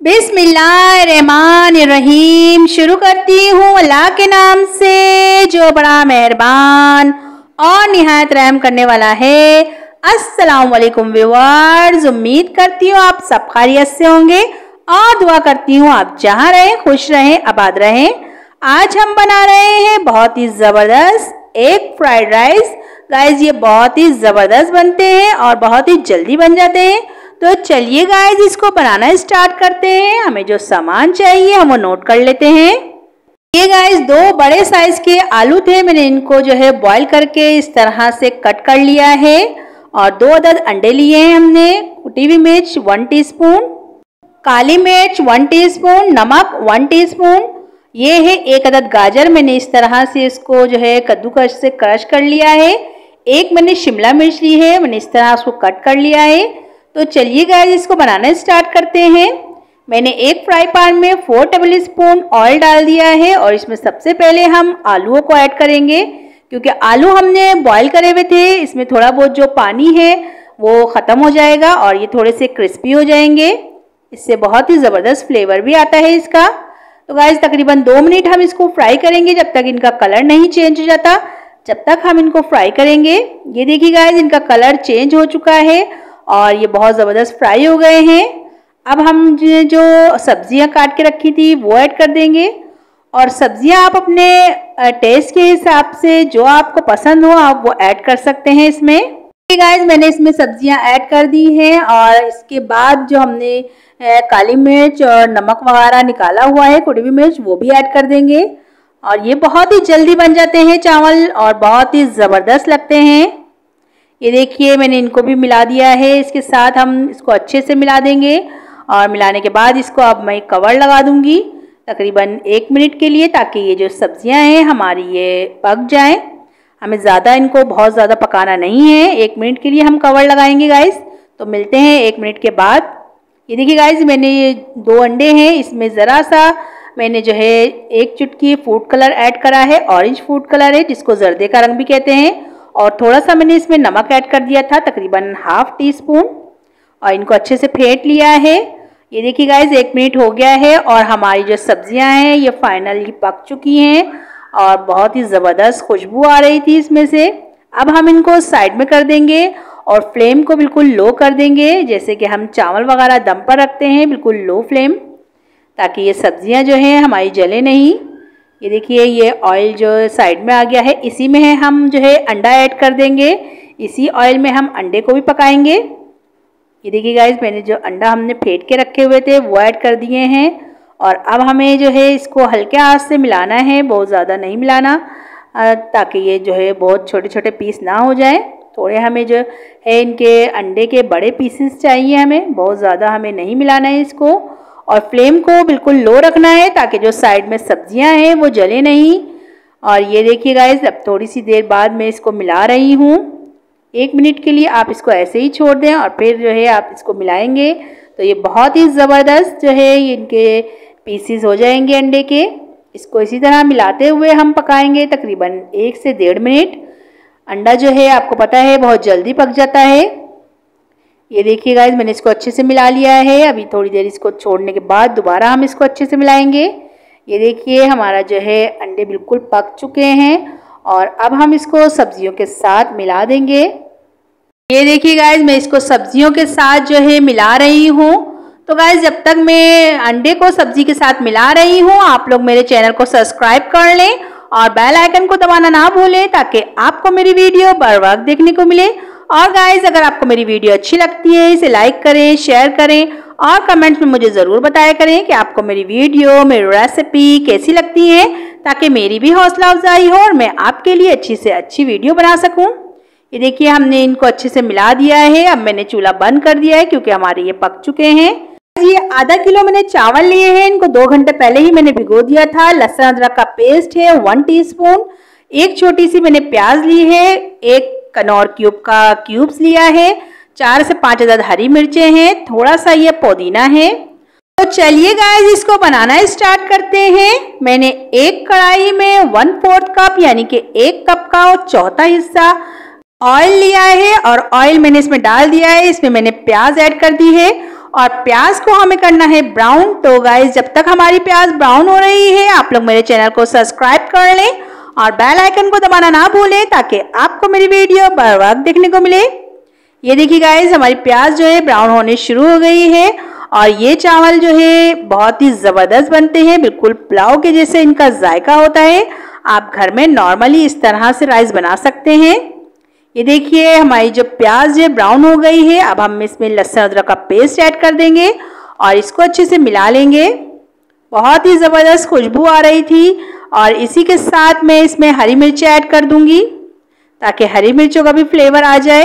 बिस्मिल्लाहिर्रहमानिर्रहीम। शुरू करती हूँ अल्लाह के नाम से, जो बड़ा मेहरबान और निहायत रहम करने वाला है। अस्सलाम वालेकुम व्यूअर्स। उम्मीद करती हूँ आप सब खैरियत से होंगे और दुआ करती हूँ आप जहाँ रहें, खुश रहें, आबाद रहें। आज हम बना रहे हैं बहुत ही ज़बरदस्त एक फ्राइड राइस। गाइस, ये बहुत ही ज़बरदस्त बनते हैं और बहुत ही जल्दी बन जाते हैं। तो चलिए गाइस इसको बनाना स्टार्ट करते हैं। हमें जो सामान चाहिए, हम वो नोट कर लेते हैं। ये गाइस दो बड़े साइज़ के आलू थे। मैंने इनको जो है बॉईल करके इस तरह से कट कर लिया है। और दो अदद अंडे लिए हैं हमने। कुटी हुई मिर्च वन टीस्पून काली मिर्च वन टीस्पून नमक वन टीस्पून ये है एक अदद गाजर। मैंने इस तरह से इसको जो है कद्दूकश से क्रश कर लिया है। एक मैंने शिमला मिर्च ली है। मैंने इस तरह उसको कट कर लिया है। तो चलिए गाइस इसको बनाना स्टार्ट करते हैं। मैंने एक फ्राई पैन में फोर टेबल स्पून ऑयल डाल दिया है और इसमें सबसे पहले हम आलूओं को ऐड करेंगे। क्योंकि आलू हमने बॉईल करे हुए थे, इसमें थोड़ा बहुत जो पानी है, वो ख़त्म हो जाएगा और ये थोड़े से क्रिस्पी हो जाएँगे। इससे बहुत ही ज़बरदस्त फ्लेवर भी आता है इसका। तो गाइज़ तकरीबन दो मिनट हम इसको फ्राई करेंगे, जब तक इनका कलर नहीं चेंज हो जाता, जब तक हम इनको फ्राई करेंगे। ये देखिए गाइज़ इनका कलर चेंज हो चुका है और ये बहुत ज़बरदस्त फ्राई हो गए हैं। अब हम जो सब्ज़ियाँ काट के रखी थी, वो ऐड कर देंगे। और सब्ज़ियाँ आप अपने टेस्ट के हिसाब से जो आपको पसंद हो, आप वो ऐड कर सकते हैं इसमें। गाइज़ मैंने इसमें सब्ज़ियाँ ऐड कर दी हैं और इसके बाद जो हमने काली मिर्च और नमक वगैरह निकाला हुआ है, कुड़ी मिर्च, वो भी ऐड कर देंगे। और ये बहुत ही जल्दी बन जाते हैं चावल और बहुत ही ज़बरदस्त लगते हैं। ये देखिए, मैंने इनको भी मिला दिया है। इसके साथ हम इसको अच्छे से मिला देंगे और मिलाने के बाद इसको अब मैं कवर लगा दूँगी तकरीबन एक मिनट के लिए ताकि ये जो सब्ज़ियाँ हैं, हमारी ये पक जाएँ। हमें ज़्यादा इनको, बहुत ज़्यादा पकाना नहीं है। एक मिनट के लिए हम कवर लगाएँगे गाइस तो मिलते हैं एक मिनट के बाद। ये देखिए गाइज़ मैंने ये दो अंडे हैं। इसमें ज़रा सा मैंने जो है एक चुटकी फ़ूड कलर ऐड करा है। ऑरेंज फ़ूड कलर है, जिसको जर्दे का रंग भी कहते हैं। और थोड़ा सा मैंने इसमें नमक ऐड कर दिया था, तकरीबन हाफ़ टी स्पून और इनको अच्छे से फेंट लिया है। ये देखिए गाइज़ एक मिनट हो गया है और हमारी जो सब्ज़ियाँ हैं, ये फाइनली पक चुकी हैं और बहुत ही ज़बरदस्त खुशबू आ रही थी इसमें से। अब हम इनको साइड में कर देंगे और फ्लेम को बिल्कुल लो कर देंगे, जैसे कि हम चावल वगैरह दम पर रखते हैं, बिल्कुल लो फ्लेम ताकि ये सब्ज़ियाँ जो हैं, हमारी जले नहीं। ये देखिए, ये ऑयल जो साइड में आ गया है, इसी में है हम जो है अंडा ऐड कर देंगे। इसी ऑयल में हम अंडे को भी पकाएँगे। ये देखिए गाइज़ मैंने जो अंडा हमने फेंट के रखे हुए थे, वो ऐड कर दिए हैं। और अब हमें जो है इसको हल्के हाथ से मिलाना है, बहुत ज़्यादा नहीं मिलाना ताकि ये जो है बहुत छोटे छोटे पीस ना हो जाए। थोड़े हमें जो है इनके अंडे के बड़े पीसेस चाहिए हमें, बहुत ज़्यादा हमें नहीं मिलाना है इसको। और फ्लेम को बिल्कुल लो रखना है ताकि जो साइड में सब्ज़ियाँ हैं वो जले नहीं। और ये देखिए गाइज़ अब थोड़ी सी देर बाद मैं इसको मिला रही हूँ। एक मिनट के लिए आप इसको ऐसे ही छोड़ दें और फिर जो है आप इसको मिलाएँगे। तो ये बहुत ही ज़बरदस्त जो है इनके पीसीस हो जाएँगे अंडे के। इसको इसी तरह मिलाते हुए हम पकाएँगे तकरीबन एक से डेढ़ मिनट। अंडा जो है आपको पता है बहुत जल्दी पक जाता है। ये देखिए गाइज़ मैंने इसको अच्छे से मिला लिया है। अभी थोड़ी देर इसको छोड़ने के बाद दोबारा हम इसको अच्छे से मिलाएँगे। ये देखिए, हमारा जो है, अंडे बिल्कुल पक चुके हैं और अब हम इसको सब्जियों के साथ मिला देंगे। ये देखिए गाइज़ मैं इसको सब्जियों के साथ जो है, मिला रही हूँ। तो गाइज़ जब तक मैं अंडे को सब्ज़ी के साथ मिला रही हूँ, आप लोग मेरे चैनल को सब्सक्राइब कर लें और बेल आइकन को दबाना ना भूलें ताकि आपको मेरी वीडियो बर देखने को मिले। और गाइज़ अगर आपको मेरी वीडियो अच्छी लगती है, इसे लाइक करें शेयर करें और कमेंट्स में मुझे ज़रूर बताया करें कि आपको मेरी वीडियो मेरी रेसिपी कैसी लगती है, ताकि मेरी भी हौसला अफजाई हो और मैं आपके लिए अच्छी से अच्छी वीडियो बना सकूँ। ये देखिए, हमने इनको अच्छे से मिला दिया है। अब मैंने चूल्हा बंद कर दिया है क्योंकि हमारे ये पक चुके हैं। ये आधा किलो मैंने चावल लिए हैं। इनको दो घंटे पहले ही मैंने भिगो दिया था। लहसुन अदरक का पेस्ट है वन टीस्पून एक छोटी सी मैंने प्याज ली है, एक कनौर क्यूब का क्यूब्स लिया है, चार से पाँच हज़ार हरी मिर्चें हैं, थोड़ा सा ये पुदीना है। तो चलिए गाइस इसको बनाना स्टार्ट करते हैं। मैंने एक कढ़ाई में वन फोर्थ कप यानी कि एक कप का और चौथा हिस्सा ऑयल लिया है और ऑयल मैंने इसमें डाल दिया है, इसमें मैंने प्याज ऐड कर दी है। और प्याज को हमें करना है ब्राउन तो गाइज़ जब तक हमारी प्याज ब्राउन हो रही है, आप लोग मेरे चैनल को सब्सक्राइब कर लें। और बेल आइकन को दबाना ना भूलें ताकि आपको मेरी वीडियो बर वक्त देखने को मिले। ये देखिए गाइज़ हमारी प्याज जो है ब्राउन होने शुरू हो गई है और ये चावल जो है बहुत ही ज़बरदस्त बनते हैं, बिल्कुल पुलाव के जैसे इनका जायका होता है। आप घर में नॉर्मली इस तरह से राइस बना सकते हैं। ये देखिए हमारी जो प्याज है ब्राउन हो गई है, अब हम इसमें लहसुन अदरक का पेस्ट ऐड कर देंगे और इसको अच्छे से मिला लेंगे। बहुत ही ज़बरदस्त खुशबू आ रही थी और इसी के साथ मैं इसमें हरी मिर्ची ऐड कर दूँगी ताकि हरी मिर्चों का भी फ्लेवर आ जाए।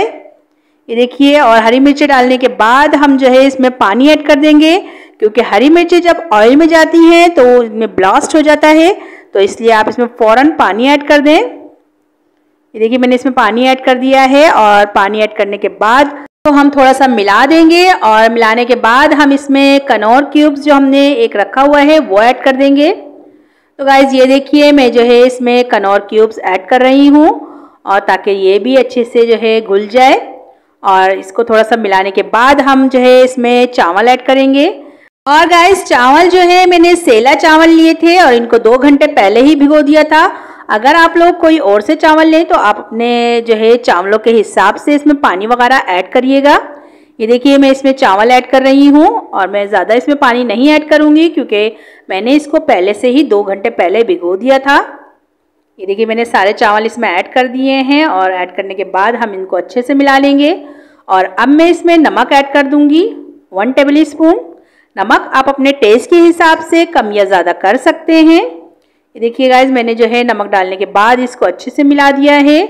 ये देखिए, और हरी मिर्ची डालने के बाद हम जो है इसमें पानी ऐड कर देंगे, क्योंकि हरी मिर्ची जब ऑयल में जाती हैं तो इसमें ब्लास्ट हो जाता है तो इसलिए आप इसमें फ़ौरन पानी ऐड कर दें। ये देखिए, मैंने इसमें पानी ऐड कर दिया है और पानी ऐड करने के बाद तो हम थोड़ा सा मिला देंगे और मिलाने के बाद हम इसमें कनौर क्यूब्स जो हमने एक रखा हुआ है वो ऐड कर देंगे। तो गाइज़ ये देखिए, मैं जो है इसमें कनौर क्यूब्स ऐड कर रही हूँ, और ताकि ये भी अच्छे से जो है घुल जाए। और इसको थोड़ा सा मिलाने के बाद हम जो है इसमें चावल ऐड करेंगे। और गाइस चावल जो है, मैंने सेला चावल लिए थे, और इनको दो घंटे पहले ही भिगो दिया था। अगर आप लोग कोई और से चावल लें तो आप अपने जो है चावलों के हिसाब से इसमें पानी वगैरह ऐड करिएगा। ये देखिए, मैं इसमें चावल ऐड कर रही हूँ और मैं ज़्यादा इसमें पानी नहीं ऐड करूँगी क्योंकि मैंने इसको पहले से ही दो घंटे पहले भिगो दिया था। ये देखिए, मैंने सारे चावल इसमें ऐड कर दिए हैं और ऐड करने के बाद हम इनको अच्छे से मिला लेंगे। और अब मैं इसमें नमक ऐड कर दूँगी, वन टेबल स्पून। नमक आप अपने टेस्ट के हिसाब से कम या ज़्यादा कर सकते हैं। ये देखिए गाइज़ मैंने जो है नमक डालने के बाद इसको अच्छे से मिला दिया है।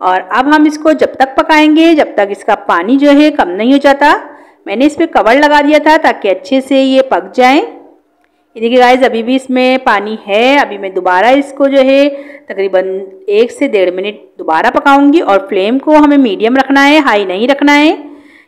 और अब हम इसको जब तक पकाएँगे, जब तक इसका पानी जो है कम नहीं हो जाता, मैंने इस पर कवर लगा दिया था ताकि अच्छे से ये पक जाए। ये देखिए गाइज़ अभी भी इसमें पानी है, अभी मैं दोबारा इसको जो है तकरीबन एक से डेढ़ मिनट दोबारा पकाऊँगी और फ्लेम को हमें मीडियम रखना है, हाई नहीं रखना है।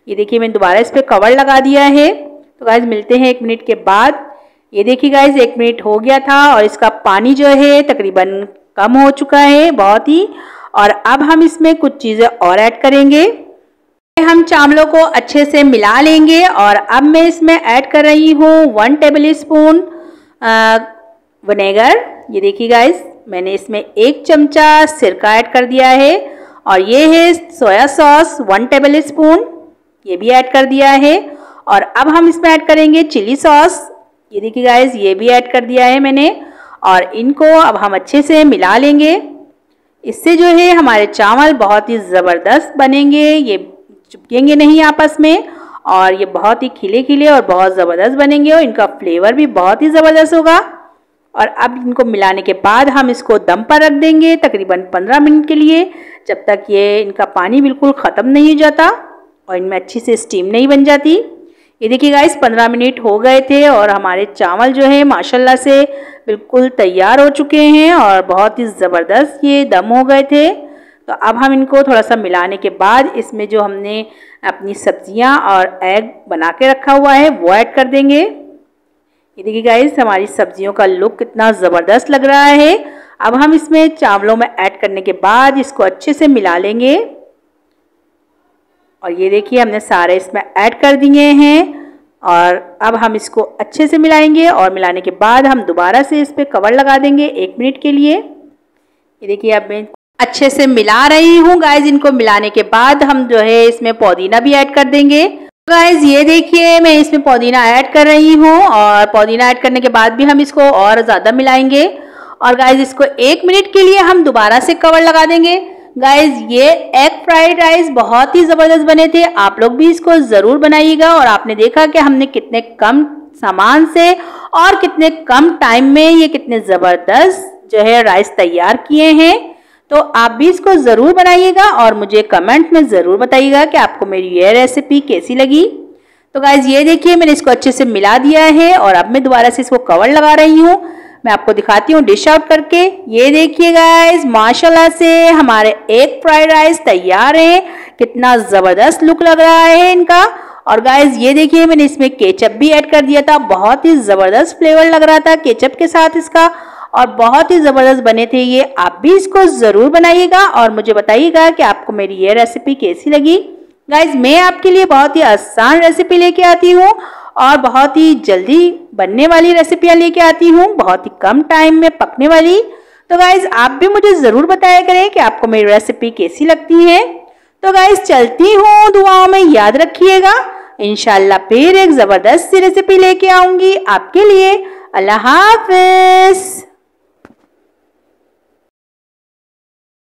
ये देखिए मैंने दोबारा इस पर कवर लगा दिया है। तो गाइज़ मिलते हैं एक मिनट के बाद। ये देखिए गाइज़ एक मिनट हो गया था और इसका पानी जो है तकरीबन कम हो चुका है, बहुत ही और अब हम इसमें कुछ चीज़ें और ऐड करेंगे। हम चावलों को अच्छे से मिला लेंगे और अब मैं इसमें ऐड कर रही हूँ वन टेबल स्पून विनेगर। ये देखिए गाइज़ मैंने इसमें एक चमचा सिरका ऐड कर दिया है और ये है soya sauce one tablespoon ये भी ऐड कर दिया है। और अब हम इसमें ऐड करेंगे चिली सॉस, ये देखिए गाइज़ ये भी ऐड कर दिया है मैंने। और इनको अब हम अच्छे से मिला लेंगे। इससे जो है हमारे चावल बहुत ही ज़बरदस्त बनेंगे, ये चुपकेंगे नहीं आपस में और ये बहुत ही खिले खिले और बहुत ज़बरदस्त बनेंगे और इनका फ्लेवर भी बहुत ही ज़बरदस्त होगा। और अब इनको मिलाने के बाद हम इसको दम पर रख देंगे तकरीबन 15 मिनट के लिए, जब तक ये इनका पानी बिल्कुल ख़त्म नहीं हो जाता और इनमें अच्छी से स्टीम नहीं बन जाती। ये देखिए गाइस पंद्रह मिनट हो गए थे और हमारे चावल जो है, माशाल्लाह से बिल्कुल तैयार हो चुके हैं और बहुत ही ज़बरदस्त ये दम हो गए थे। तो अब हम इनको थोड़ा सा मिलाने के बाद इसमें जो हमने अपनी सब्ज़ियाँ और एग बना के रखा हुआ है, वो ऐड कर देंगे। ये देखिए गाइस हमारी सब्जियों का लुक कितना ज़बरदस्त लग रहा है। अब हम इसमें चावलों में ऐड करने के बाद इसको अच्छे से मिला लेंगे। और ये देखिए, हमने सारे इसमें ऐड कर दिए हैं और अब हम इसको अच्छे से मिलाएँगे और मिलाने के बाद हम दोबारा से इस पर कवर लगा देंगे एक मिनट के लिए। ये देखिए, अब मैं अच्छे से मिला रही हूँ गाइज़ इनको मिलाने के बाद हम जो है इसमें पुदीना भी ऐड कर देंगे। गाइज़ ये देखिए, मैं इसमें पुदीना ऐड कर रही हूँ और पुदीना ऐड करने के बाद भी हम इसको और ज़्यादा मिलाएँगे। और गाइज़ इसको एक मिनट के लिए हम दोबारा से कवर लगा देंगे। गाइज़ ये एग फ्राइड राइस बहुत ही ज़बरदस्त बने थे। आप लोग भी इसको ज़रूर बनाइएगा और आपने देखा कि हमने कितने कम सामान से और कितने कम टाइम में ये कितने ज़बरदस्त जो है राइस तैयार किए हैं। तो आप भी इसको ज़रूर बनाइएगा और मुझे कमेंट में ज़रूर बताइएगा कि आपको मेरी ये रेसिपी कैसी लगी। तो गाइज़ ये देखिए, मैंने इसको अच्छे से मिला दिया है और अब मैं दोबारा से इसको कवर लगा रही हूँ। मैं आपको दिखाती हूँ डिश आउट करके। ये देखिए गाइस माशाल्लाह से हमारे एक फ्राइड राइस तैयार है। कितना ज़बरदस्त लुक लग रहा है इनका। और गाइस ये देखिए, मैंने इसमें केचप भी ऐड कर दिया था। बहुत ही ज़बरदस्त फ्लेवर लग रहा था केचप के साथ इसका। और बहुत ही ज़बरदस्त बने थे ये। आप भी इसको ज़रूर बनाइएगा और मुझे बताइएगा कि आपको मेरी ये रेसिपी कैसी लगी। गाइज़ मैं आपके लिए बहुत ही आसान रेसिपी लेके आती हूँ। और बहुत ही जल्दी बनने वाली रेसिपियाँ लेके आती हूँ, बहुत ही कम टाइम में पकने वाली। तो गाइज़ आप भी मुझे ज़रूर बताया करें कि आपको मेरी रेसिपी कैसी लगती है। तो गाइज़ चलती हूँ, दुआओं में याद रखिएगा। इनशाला फिर एक ज़बरदस्त सी रेसिपी लेके आऊँगी आपके लिए। अल्लाह हाफिज़।